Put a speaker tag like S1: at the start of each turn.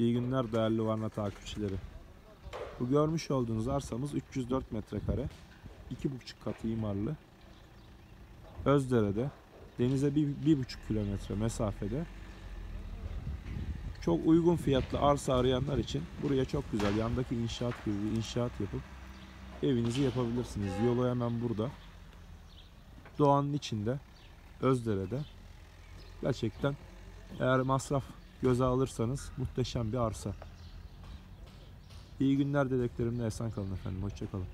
S1: İyi günler değerli Varna takipçileri. Bu görmüş olduğunuz arsamız 304 metrekare. 2,5 katı imarlı. Özdere'de. Denize bir, bir buçuk kilometre mesafede. Çok uygun fiyatlı arsa arayanlar için buraya çok güzel yandaki inşaat gibi inşaat yapıp evinizi yapabilirsiniz. Yolu hemen burada. Doğanın içinde. Özdere'de. Gerçekten eğer masraf göze alırsanız muhteşem bir arsa. İyi günler dileklerimle esen kalın efendim. Hoşçakalın.